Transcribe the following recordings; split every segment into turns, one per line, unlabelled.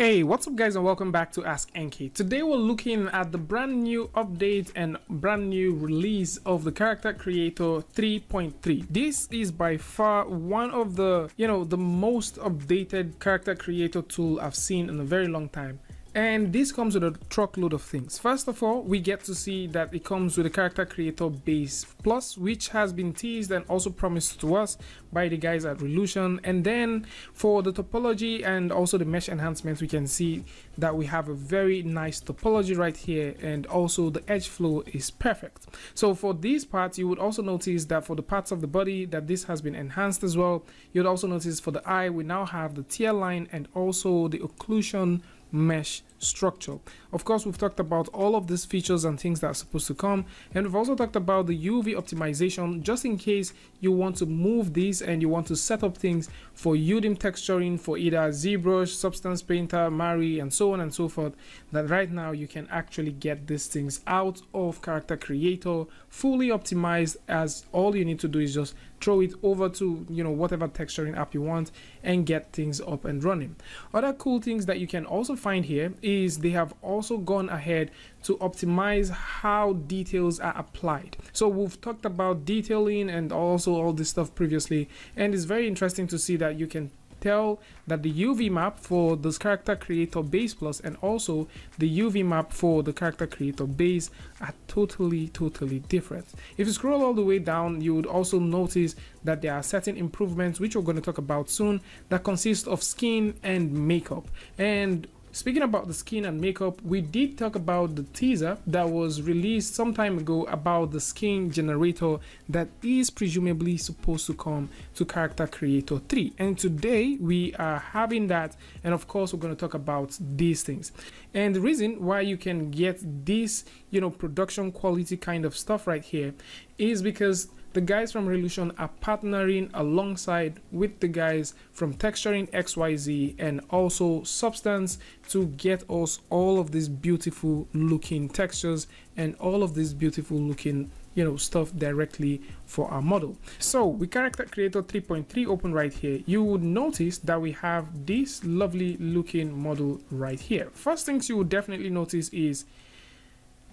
Hey, what's up guys and welcome back to askNK. Today we're looking at the brand new update and brand new release of the Character Creator 3.3. This is by far one of the, you know, the most updated Character Creator tool I've seen in a very long time and this comes with a truckload of things. First of all we get to see that it comes with a character creator base plus which has been teased and also promised to us by the guys at Reallusion. And then for the topology and also the mesh enhancements we can see that we have a very nice topology right here and also the edge flow is perfect. So for these parts you would also notice that for the parts of the body that this has been enhanced as well. You'd also notice for the eye we now have the tear line and also the occlusion mesh structure. Of course, we've talked about all of these features and things that are supposed to come, and we've also talked about the UV optimization just in case you want to move these and you want to set up things for UDIM texturing for either ZBrush, Substance Painter, Mari, and so on and so forth. That right now you can actually get these things out of Character Creator fully optimized as all you need to do is just throw it over to you know whatever texturing app you want and get things up and running other cool things that you can also find here is they have also gone ahead to optimize how details are applied. So we've talked about detailing and also all this stuff previously, and it's very interesting to see that you can tell that the UV map for this character creator base plus and also the UV map for the character creator base are totally totally different if you scroll all the way down you would also notice that there are certain improvements which we're going to talk about soon that consist of skin and makeup and Speaking about the skin and makeup, we did talk about the teaser that was released some time ago about the skin generator that is presumably supposed to come to Character Creator 3. And today we are having that, and of course, we're going to talk about these things. And the reason why you can get this, you know, production quality kind of stuff right here is because the guys from Reallusion are partnering alongside with the guys from Texturing XYZ and also Substance to get us all of these beautiful looking textures and all of these beautiful looking you know stuff directly for our model. So we character creator 3.3 open right here. You would notice that we have this lovely looking model right here. First things you would definitely notice is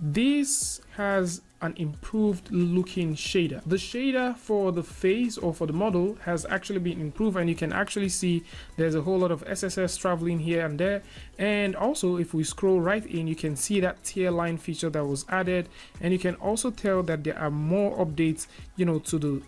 this has an improved looking shader. The shader for the face or for the model has actually been improved and you can actually see there's a whole lot of SSS traveling here and there and also if we scroll right in you can see that tear line feature that was added and you can also tell that there are more updates you know to the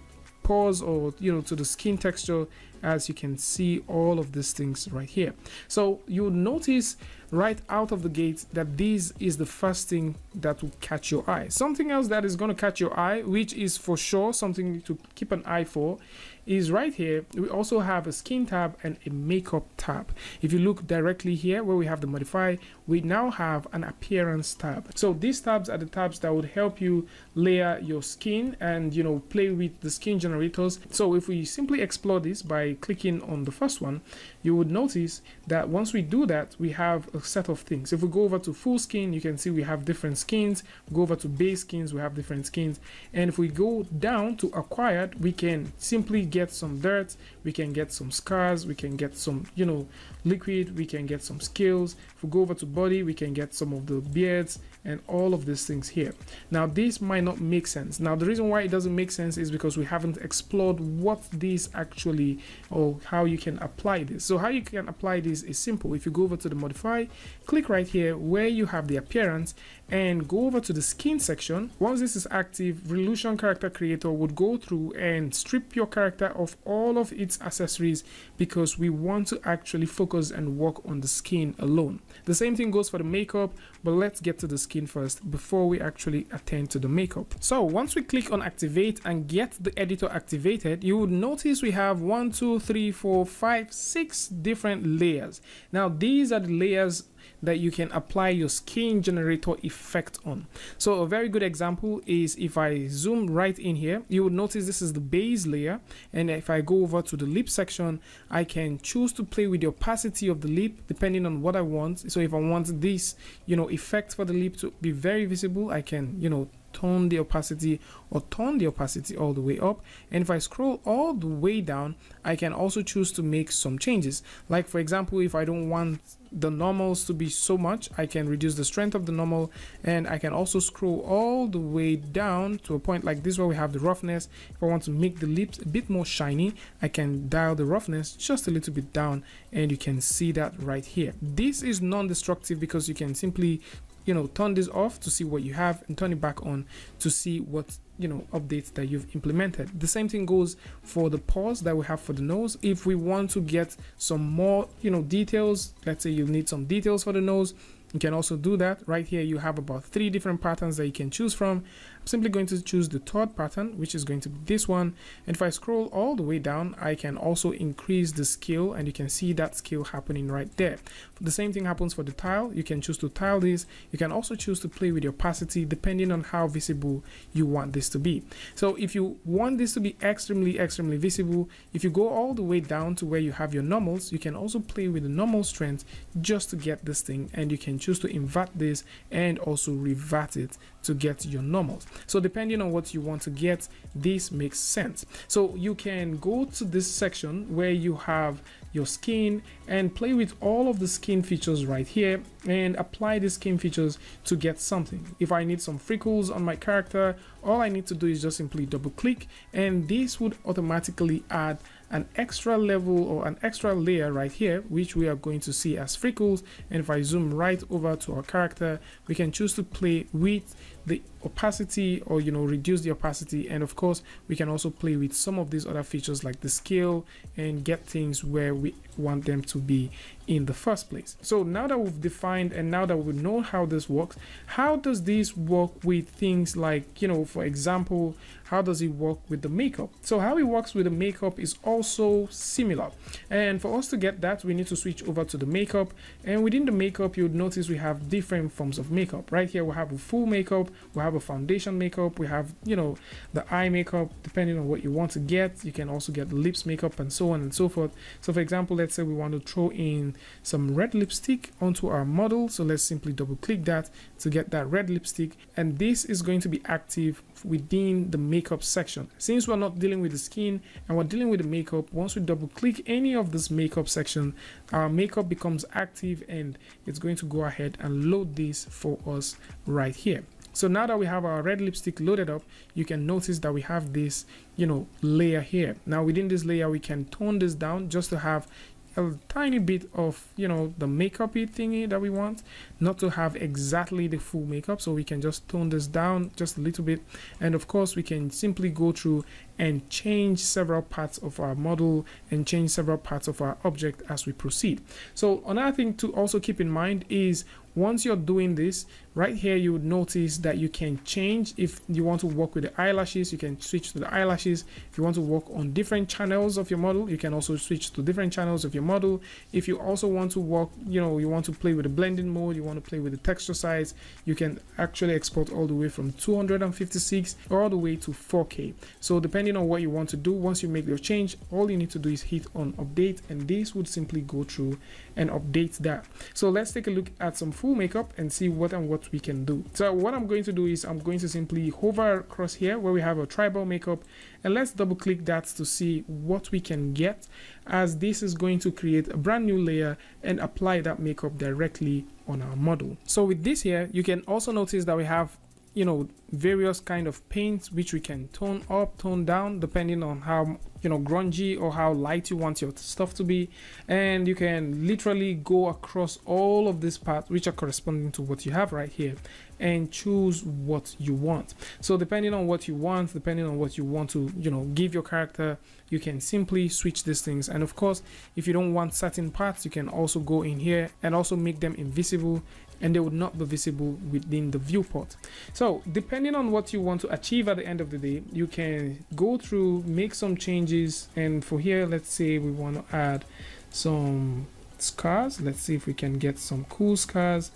pores or you know to the skin texture as you can see all of these things right here. So you'll notice right out of the gate that this is the first thing that will catch your eye. Something else that is going to catch your eye which is for sure something to keep an eye for is right here we also have a skin tab and a makeup tab. If you look directly here where we have the modify we now have an appearance tab. So these tabs are the tabs that would help you layer your skin and you know play with the skin generators. So if we simply explore this by clicking on the first one you would notice that once we do that we have a set of things. If we go over to full skin you can see we have different skins. Go over to base skins we have different skins. And if we go down to acquired we can simply get some dirt we can get some scars we can get some you know liquid we can get some scales. If we go over to body we can get some of the beards and all of these things here. Now this might not make sense. Now the reason why it doesn't make sense is because we haven't explored what this actually or how you can apply this. So how you can apply this is simple. If you go over to the modify click right here where you have the appearance and go over to the skin section. Once this is active Reallusion character creator would go through and strip your character of all of its accessories because we want to actually focus and work on the skin alone. The same thing goes for the makeup but let's get to the skin first before we actually attend to the makeup. So once we click on activate and get the editor activated you would notice we have one two three four five six different layers. Now these are the layers that you can apply your skin generator effect on. So a very good example is if I zoom right in here, you would notice this is the base layer. And if I go over to the lip section, I can choose to play with the opacity of the lip depending on what I want. So if I want this, you know, effect for the lip to be very visible, I can, you know, tone the opacity or turn the opacity all the way up. And if I scroll all the way down I can also choose to make some changes. Like for example if I don't want the normals to be so much I can reduce the strength of the normal. And I can also scroll all the way down to a point like this where we have the roughness. If I want to make the lips a bit more shiny I can dial the roughness just a little bit down. And you can see that right here. This is non-destructive because you can simply you know turn this off to see what you have and turn it back on to see what you know updates that you've implemented. The same thing goes for the pause that we have for the nose. If we want to get some more you know details let's say you need some details for the nose you can also do that. Right here you have about three different patterns that you can choose from simply going to choose the third pattern which is going to be this one. And if I scroll all the way down I can also increase the scale and you can see that scale happening right there. The same thing happens for the tile. You can choose to tile this. You can also choose to play with the opacity depending on how visible you want this to be. So if you want this to be extremely extremely visible if you go all the way down to where you have your normals you can also play with the normal strength just to get this thing and you can choose to invert this and also revert it to get your normals so depending on what you want to get this makes sense. So you can go to this section where you have your skin and play with all of the skin features right here and apply the skin features to get something. If I need some freckles on my character all I need to do is just simply double click and this would automatically add an extra level or an extra layer right here which we are going to see as freckles. And if I zoom right over to our character we can choose to play with the opacity or you know reduce the opacity. And of course we can also play with some of these other features like the scale and get things where we want them to be in the first place. So now that we've defined and now that we know how this works how does this work with things like you know for example how does it work with the makeup? So how it works with the makeup is also similar. And for us to get that we need to switch over to the makeup. And within the makeup you'll notice we have different forms of makeup. Right here we have a full makeup we have a foundation makeup we have you know the eye makeup depending on what you want to get. You can also get lips makeup and so on and so forth. So for example let's say we want to throw in some red lipstick onto our model so let's simply double click that to get that red lipstick. And this is going to be active within the makeup section. Since we're not dealing with the skin and we're dealing with the makeup once we double click any of this makeup section our makeup becomes active and it's going to go ahead and load this for us right here. So now that we have our red lipstick loaded up you can notice that we have this you know layer here. Now within this layer we can tone this down just to have a tiny bit of you know the makeupy thingy that we want not to have exactly the full makeup so we can just tone this down just a little bit. And of course we can simply go through and change several parts of our model and change several parts of our object as we proceed. So another thing to also keep in mind is once you're doing this right here you would notice that you can change. If you want to work with the eyelashes you can switch to the eyelashes. If you want to work on different channels of your model you can also switch to different channels of your model. If you also want to work you know you want to play with the blending mode you want to play with the texture size you can actually export all the way from 256 all the way to 4k so depending on what you want to do once you make your change all you need to do is hit on update and this would simply go through and update that. So let's take a look at some full makeup and see what and what we can do. So what i'm going to do is i'm going to simply hover across here where we have a tribal makeup and let's double click that to see what we can get as this is going to create a brand new layer and apply that makeup directly on our model. So with this here you can also notice that we have you know various kind of paints which we can tone up tone down depending on how you know grungy or how light you want your stuff to be. And you can literally go across all of these parts which are corresponding to what you have right here and choose what you want. So depending on what you want depending on what you want to you know give your character you can simply switch these things. And of course if you don't want certain parts you can also go in here and also make them invisible and they would not be visible within the viewport. So depending on what you want to achieve at the end of the day you can go through make some changes and for here let's say we want to add some scars. Let's see if we can get some cool scars.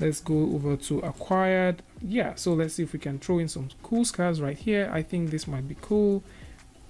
Let's go over to acquired. Yeah so let's see if we can throw in some cool scars right here. I think this might be cool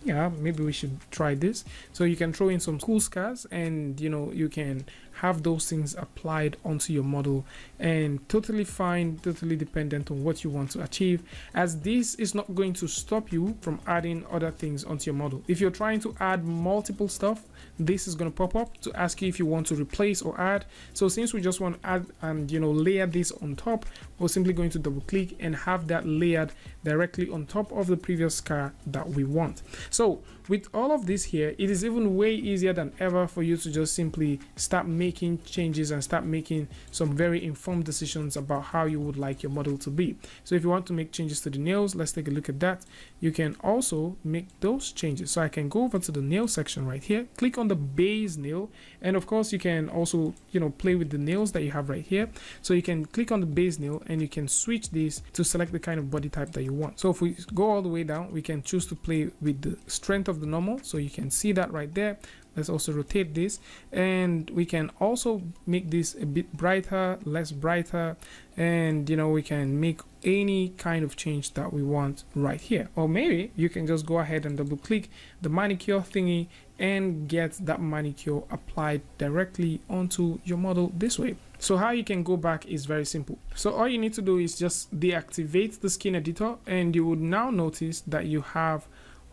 yeah maybe we should try this. So you can throw in some cool scars and you know you can have those things applied onto your model and totally fine totally dependent on what you want to achieve as this is not going to stop you from adding other things onto your model. If you're trying to add multiple stuff this is going to pop up to ask you if you want to replace or add. So since we just want to add and you know layer this on top we're simply going to double click and have that layered directly on top of the previous scar that we want. So with all of this here it is even way easier than ever for you to just simply start making changes and start making some very informed decisions about how you would like your model to be. So if you want to make changes to the nails let's take a look at that. You can also make those changes. So i can go over to the nail section right here click on the base nail and of course you can also you know play with the nails that you have right here. So you can click on the base nail and you can switch this to select the kind of body type that you want. So if we go all the way down we can choose to play with the strength of the normal. So you can see that right there. Let's also rotate this. And we can also make this a bit brighter less brighter. And you know we can make any kind of change that we want right here. Or maybe you can just go ahead and double click the manicure thingy and get that manicure applied directly onto your model this way. So how you can go back is very simple. So all you need to do is just deactivate the skin editor and you would now notice that you have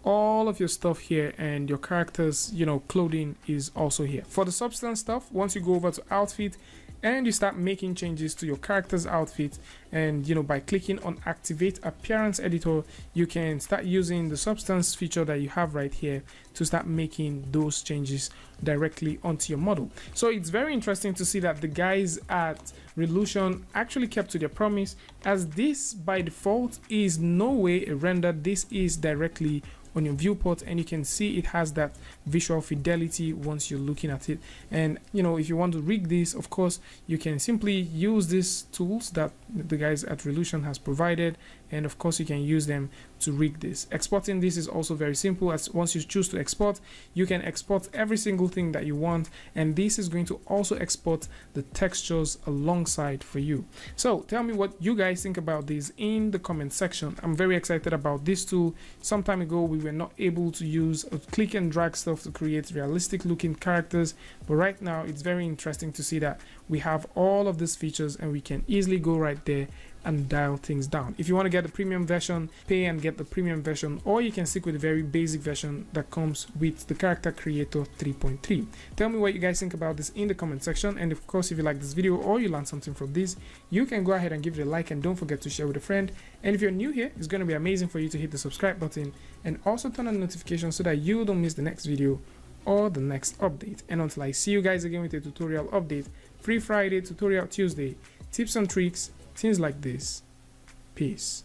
all of your stuff here and your characters you know clothing is also here. For the substance stuff once you go over to outfit and you start making changes to your character's outfit and you know by clicking on activate appearance editor you can start using the substance feature that you have right here to start making those changes directly onto your model. So it's very interesting to see that the guys at Reallusion actually kept to their promise as this by default is no way a render this is directly on your viewport and you can see it has that visual fidelity once you're looking at it. And you know if you want to rig this of course you can simply use these tools that the guys at Reallusion has provided and of course you can use them to rig this. Exporting this is also very simple. As once you choose to export you can export every single thing that you want and this is going to also export the textures alongside for you. So tell me what you guys think about this in the comment section. I'm very excited about this tool. Some time ago we were not able to use click and drag stuff to create realistic looking characters but right now it's very interesting to see that we have all of these features and we can easily go right there and dial things down. If you want to get the premium version, pay and get the premium version, or you can stick with the very basic version that comes with the Character Creator 3.3. Tell me what you guys think about this in the comment section, and of course, if you like this video or you learned something from this, you can go ahead and give it a like and don't forget to share with a friend. And if you're new here, it's going to be amazing for you to hit the subscribe button and also turn on notifications so that you don't miss the next video or the next update. And until I see you guys again with a tutorial update, Free Friday, Tutorial Tuesday, tips and tricks, things like this. Peace.